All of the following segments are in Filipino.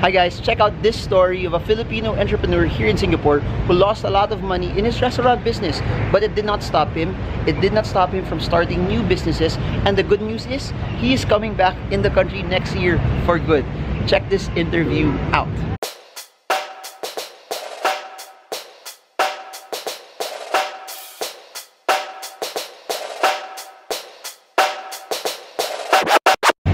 Hi guys, check out this story of a Filipino entrepreneur here in Singapore who lost a lot of money in his restaurant business, but it did not stop him. It did not stop him from starting new businesses, and the good news is he is coming back in the country next year for good. Check this interview out.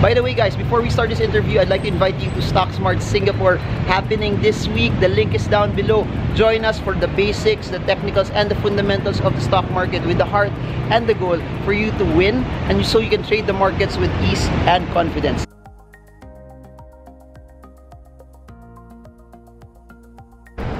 By the way guys, before we start this interview, I'd like to invite you to StockSmart Singapore happening this week. The link is down below. Join us for the basics, the technicals, and the fundamentals of the stock market with the heart and the goal for you to win and so you can trade the markets with ease and confidence.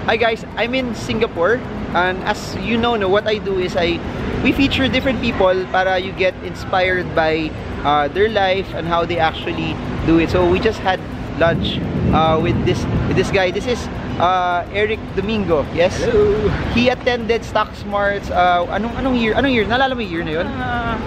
Hi guys, I'm in Singapore and as you know, no, what I do is I we feature different people para you get inspired by uh, their life and how they actually do it. So we just had lunch uh, with this with this guy. This is uh, Eric Domingo. Yes. Hello. He attended Stock Smarts. Uh, anong anong year? Anong year? Nalala mo yung year na yun? Uh,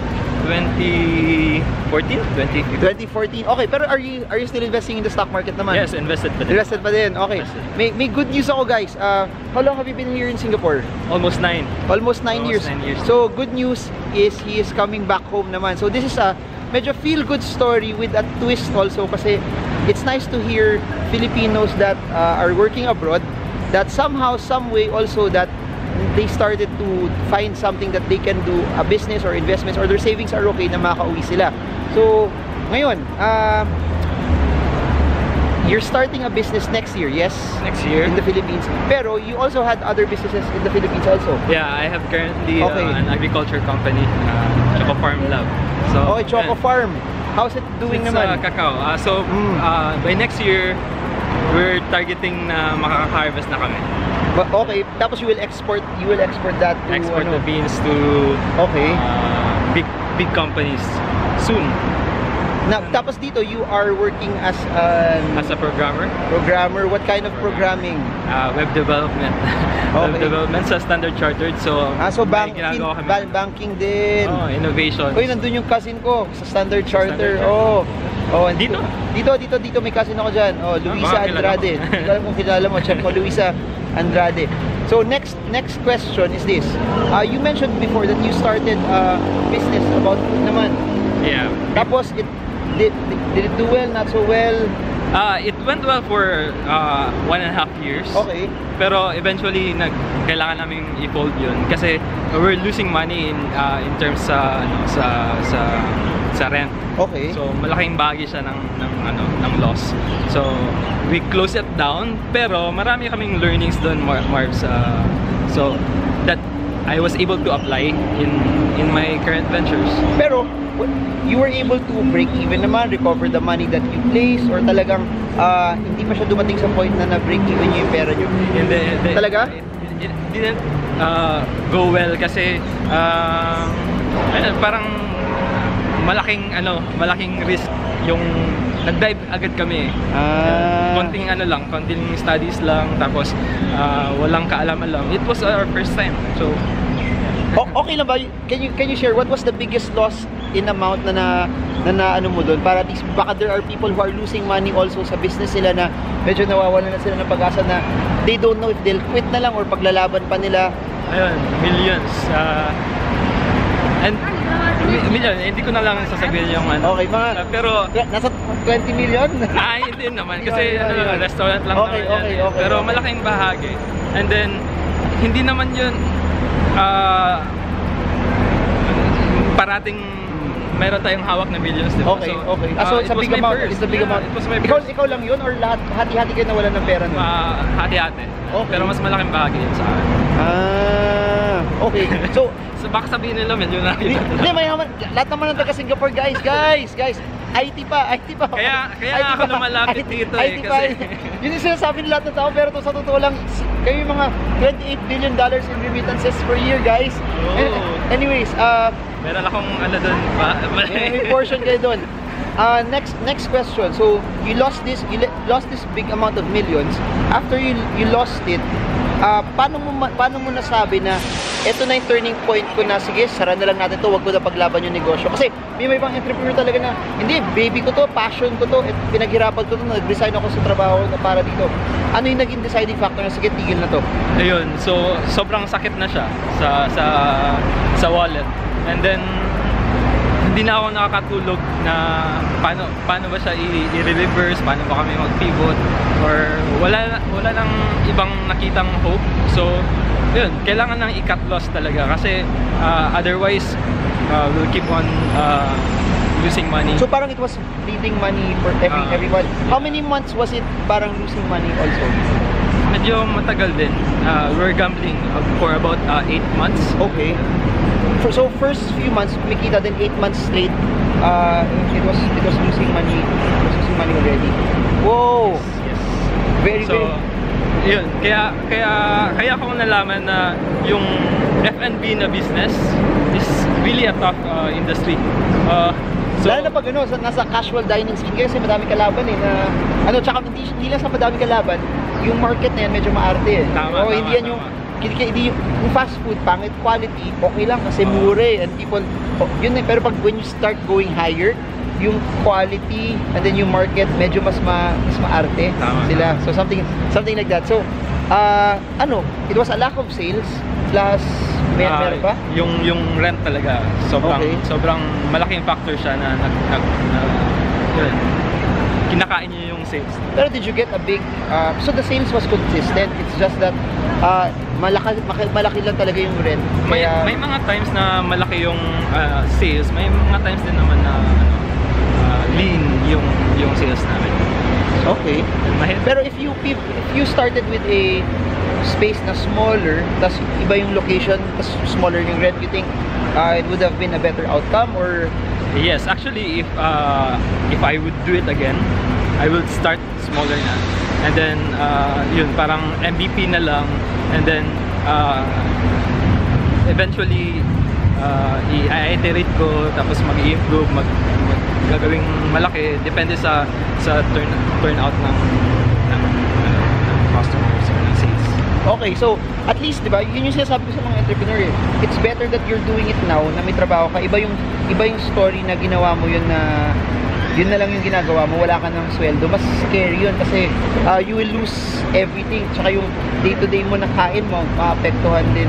2014? 2015? 2014. Okay, pero are you are you still investing in the stock market naman? Yes, invested pa din. Invested pa din. Okay. Invested. May may good news ako guys. Uh, how long have you been here in Singapore? Almost 9. Almost 9 years. Nine years. So good news is he is coming back home naman. So this is a medyo feel good story with a twist also kasi it's nice to hear Filipinos that uh, are working abroad that somehow some way also that they started to find something that they can do a business or investments or their savings are okay na makauwi sila. So ngayon, uh, you're starting a business next year, yes? Next year? In the Philippines. Pero you also had other businesses in the Philippines also. Yeah, I have currently Okay. uh, an agriculture company, uh, Choco Farm Lab. So, Okay, Choco yeah. Farm. How's it doing It's naman? uh, cacao. Uh, so, Mm. uh, by next year, we're targeting na makaka-harvest na kami. But okay, tapos you will export you will export that to Export ano? the beans to Okay. uh, big big companies soon Na, tapos dito you are working as an as a programmer. programmer. What kind of programming? Uh, web development. web Okay. development sa Standard Chartered. So, Ah, so banking, ginagawa kami. ba- banking din. Oh, innovation. Uy, nandun yung cousin ko sa Standard Charter. Standard Oh. Oh, and Dito? Dito, dito, dito may cousin ako diyan. Oh, Luisa baka kilala Andrade. Hindi ko alam kung kilala mo. Check mo Luisa Andrade. So next next question is this. Uh, you mentioned before that you started a business about food naman. Yeah. Tapos it did, did it do well, not so well? Uh, it went well for uh, one and a half years. Okay. Pero eventually nag kailangan namin i-fold 'yun kasi we're losing money in uh, in terms sa ano sa sa sa rent. Okay. So malaking bahagi siya ng ng ano ng loss. So we close it down pero marami kaming learnings doon Mar Marvs. Uh, so I was able to apply in in my current ventures. Pero you were able to break even naman, recover the money that you placed or talagang ah, hindi pa siya dumating sa point na na-break even yung pera nyo? Hindi, hindi. Talaga? It, it didn't uh, go well kasi uh, ano, parang malaking ano, malaking risk yung nag-dive agad kami. eh. Ah. Konting ano lang, konting studies lang tapos uh, walang kaalam-alam. It was our first time. So O- okay lang ba? Can you can you share what was the biggest loss in amount na na, na, na ano mo doon para at least baka there are people who are losing money also sa business sila na medyo nawawalan na sila ng pag-asa na they don't know if they'll quit na lang or paglalaban pa nila. ayun, millions. Uh, and million, hindi ko na lang sasabihin yung ano. Okay, mga Uh, pero nasa 20 million? Ah, hindi naman. Kasi ano, yun. restaurant lang Okay, naman okay, yan. okay, Pero okay. malaking bahagi. And then, hindi naman yun ah, parating meron tayong hawak na millions, di ba? Okay, So, okay. ah, Ah, so it it's a was big amount. first. It's a big Yeah, amount. It was my Ikaw, ikaw lang yun or lahat, hati-hati kayo nawalan ng pera nun? Ah, hati-hati. Okay. Pero mas malaking bahagi yun sa akin. Ah, okay. So, So baka sabihin nila milyonaryo Hindi, mayaman. Lahat naman ng taga Singapore, guys, guys, guys. IT pa, IT pa. Kaya- kaya IT ako pa. lumalapit IT dito eh, IT pa. kasi- Yun yung sinasabi ng lahat ng tao, pero to, sa totoo lang, kayo yung mga 28 billion dollars in remittances per year, guys. Oh. And- anyways, uh, Meron akong ano doon may, portion kayo doon. Uh, next next question. So, you lost this you lost this big amount of millions. After you you lost it, uh, paano mo paano mo nasabi na eto na yung turning point ko na, sige, sara na lang natin to, wag ko na paglaban yung negosyo. Kasi may may ibang entrepreneur talaga na, hindi, baby ko to, passion ko to, et, pinaghirapan ko to, nag-resign ako sa trabaho na para dito. Ano yung naging deciding factor na, sige, tigil na to? Ayun, so sobrang sakit na siya sa sa sa wallet. And then hindi na ako nakakatulog na paano paano ba siya i-reverse, paano ba kami mag-pivot or wala wala nang ibang nakitang hope. So, yun, kailangan nang i-cut loss talaga kasi uh, otherwise uh, we'll keep on uh, losing money. So parang it was bleeding money for every Ah, everyone. How many months was it parang losing money also? medyo matagal din. Uh, we're gambling for about 8 months. Okay. For, so first few months, kumikita then 8 months straight, uh, it was it was losing money. It was losing money already. Whoa! Yes. Very, so, very... yun. Kaya, kaya, kaya ko nalaman na yung F&B na business is really a tough uh, industry. Uh, so, Lalo na pag ano, sa, nasa casual dining scene kasi madami kalaban eh na ano, tsaka hindi, hindi lang sa madami kalaban, yung market na yan medyo maarte eh. Tama, Oo, tama, hindi yan yung tama. hindi, hindi yung, yung fast food, pangit quality, okay lang kasi Oo. mura eh. And people, oh, yun eh, pero pag when you start going higher, yung quality and then yung market medyo mas ma, mas maarte Tama, sila. So something something like that. So uh, ano, it was a lack of sales plus may, ah, meron pa? Yung, yung rent talaga, sobrang, Okay. sobrang malaking factor siya na, nag, nag, na, yun, kinakain niya yung sales. Pero did you get a big uh, so the sales was consistent. It's just that uh, malaki malaki lang talaga yung rent. May, Kaya- may mga times na malaki yung uh, sales, may mga times din naman na ano, uh, lean yung yung sales namin. okay. Pero if you if you started with a space na smaller, tas iba yung location, tas smaller yung rent, you think uh, it would have been a better outcome or Yes, actually, if uh, if I would do it again, I will start smaller na. And then, uh, yun, parang MVP na lang. And then, uh, eventually, uh, i-iterate ko, tapos mag-i-improve, mag, mag gagawing malaki. Depende sa sa turn turnout ng, ng, ano, ng customers or ng sales. Okay, so at least 'di ba, yun yung sinasabi ko sa mga entrepreneur eh. It's better that you're doing it now na may trabaho ka. Iba yung iba yung story na ginawa mo yun na yun na lang yung ginagawa mo, wala ka ng sweldo. Mas scary yun kasi uh, you will lose everything. Tsaka yung day-to-day mo na kain mo, maapektuhan din.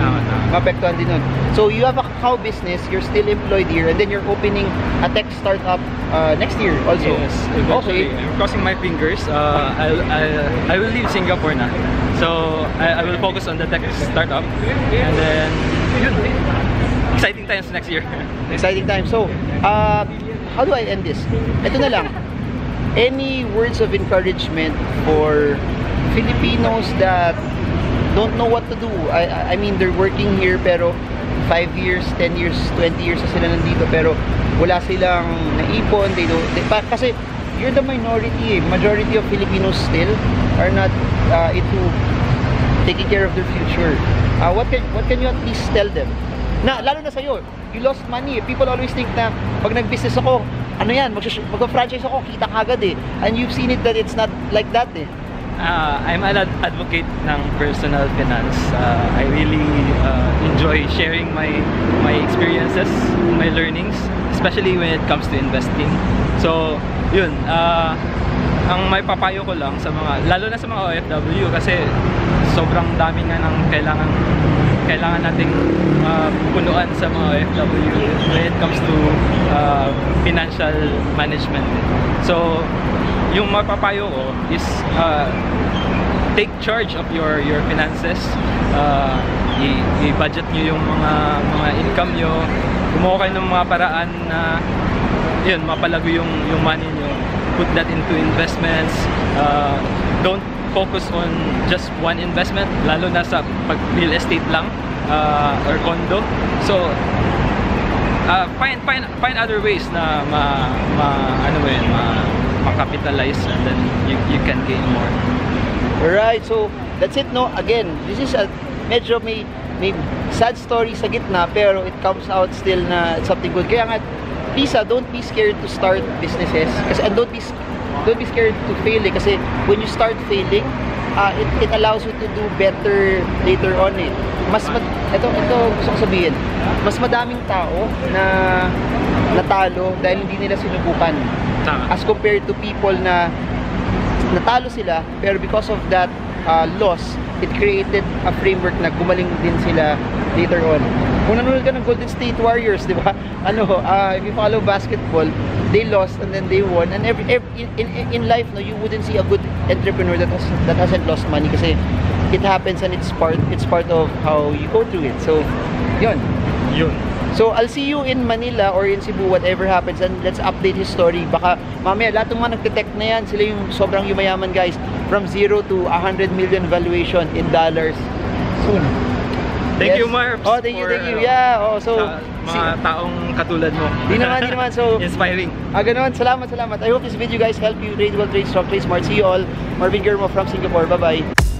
Maapektuhan din nun. So you have a cow business, you're still employed here, and then you're opening a tech startup uh, next year also. Yes, eventually. Okay. I'm crossing my fingers. Uh, I'll, I'll, I will leave Singapore now. So, I, I will focus on the tech startup. And then, yun. Exciting times next year. Exciting time. So, uh, how do I end this? Ito na lang. Any words of encouragement for Filipinos that don't know what to do? I, I- I mean, they're working here pero 5 years, 10 years, 20 years na sila nandito pero wala silang naipon. They don't, they, pa, kasi you're the minority eh. Majority of Filipinos still are not uh, into taking care of their future. Uh, what can what can you at least tell them? Na lalo na sa you lost money. eh. People always think na pag nag-business ako, ano yan, mag-franchise ako, kita kagad eh. And you've seen it that it's not like that eh. Uh, I'm an ad- advocate ng personal finance. Uh, I really uh, enjoy sharing my my experiences, my learnings, especially when it comes to investing. So, yun, uh, ang may papayo ko lang sa mga, lalo na sa mga OFW kasi sobrang dami nga ng kailangan kailangan nating uh, sa mga OFW when it comes to uh, financial management. So, yung mapapayo ko is uh, take charge of your your finances. Uh, i-budget nyo yung mga mga income nyo. Gumawa kayo ng mga paraan na yun, mapalago yung, yung money nyo. Put that into investments. Uh, don't focus on just one investment, lalo na sa pag real estate lang uh, or condo. So, uh, find find find other ways na ma, ma ano mo yun, ma makapitalize and then you, you can gain more. Alright, so that's it no. Again, this is a medyo may may sad story sa gitna pero it comes out still na something good. Kaya nga ah, don't be scared to start businesses kasi and don't be don't be scared to fail eh, kasi when you start failing uh, it, it allows you to do better later on eh. Mas, mad, ito, ito gusto ko sabihin, mas madaming tao na natalo dahil hindi nila sinubukan. As compared to people na natalo sila, pero because of that uh, loss, it created a framework na gumaling din sila later on. Kung nanonood ka ng Golden State Warriors, di ba? Ano, uh, if you follow basketball, they lost and then they won. And every, every in, in, in life, no, you wouldn't see a good entrepreneur that has that hasn't lost money kasi it happens and it's part it's part of how you go through it. So, yun. Yun. So, I'll see you in Manila or in Cebu, whatever happens, and let's update his story. Baka, mamaya, lahat ng mga nagtitech na yan, sila yung sobrang yumayaman, guys. From 0 to 100 million valuation in dollars soon. Thank Yes. you, Marbs. Oh, thank you, thank you. ano, Yeah, oh, so, sa mga taong katulad mo. Di naman, di naman. So- Inspiring. Ah, ganun. Salamat, salamat. I hope this video guys help you trade well, trade strong, trade smart. See you all. Marvin Germo from Singapore. Bye-bye.